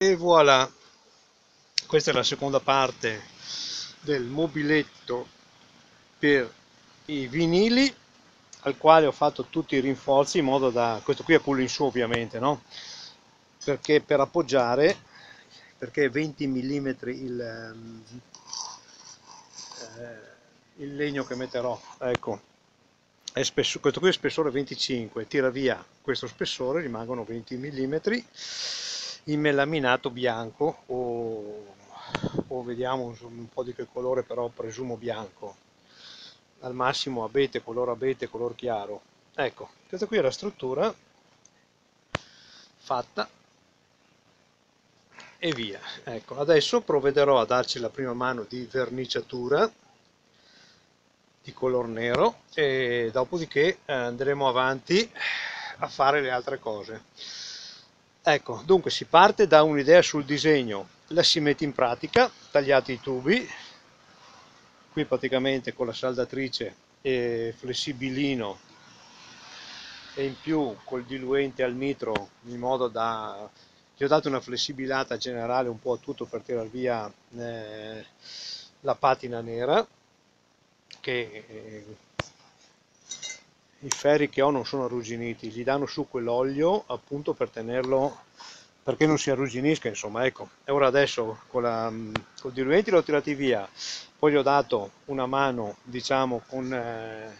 E voilà, questa è la seconda parte del mobiletto per i vinili al quale ho fatto tutti i rinforzi in modo da, questo qui è pull in su ovviamente, no? Perché per appoggiare, perché è 20 mm il, eh, il legno che metterò, ecco, spesso, questo qui è spessore 25, tira via questo spessore, rimangono 20 mm in melaminato bianco o, o vediamo un po' di che colore però presumo bianco. Al massimo abete, color abete, color chiaro. Ecco, questa qui è la struttura fatta e via. Ecco, adesso provvederò a darci la prima mano di verniciatura di color nero e dopodiché andremo avanti a fare le altre cose Ecco, dunque si parte da un'idea sul disegno, la si mette in pratica, tagliate i tubi, qui praticamente con la saldatrice e flessibilino e in più col diluente al nitro in modo da gli ho dato una flessibilata generale un po' a tutto per tirare via eh, la patina nera che eh, i ferri che ho non sono arrugginiti, gli danno su quell'olio appunto per tenerlo perché non si arrugginisca insomma ecco e ora adesso con la, col diluenti l'ho tirati via poi gli ho dato una mano diciamo con eh,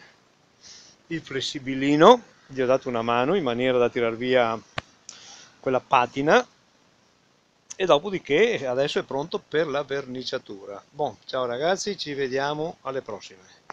il flessibilino gli ho dato una mano in maniera da tirar via quella patina e dopodiché adesso è pronto per la verniciatura. Bon, ciao ragazzi, ci vediamo alle prossime.